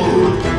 rule.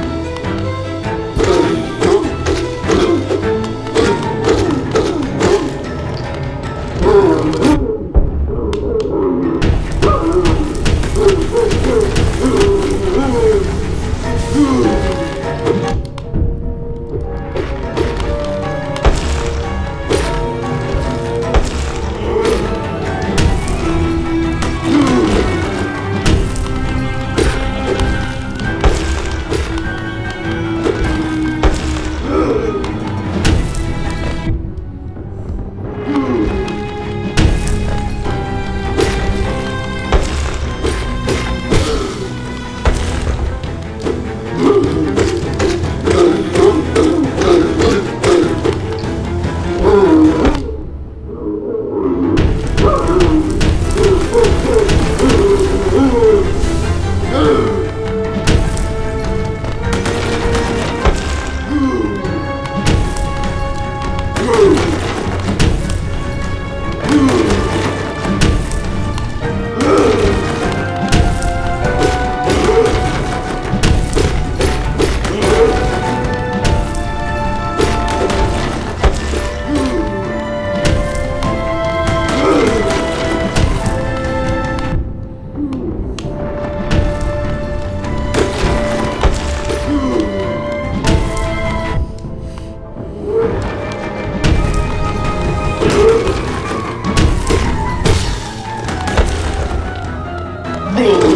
Build.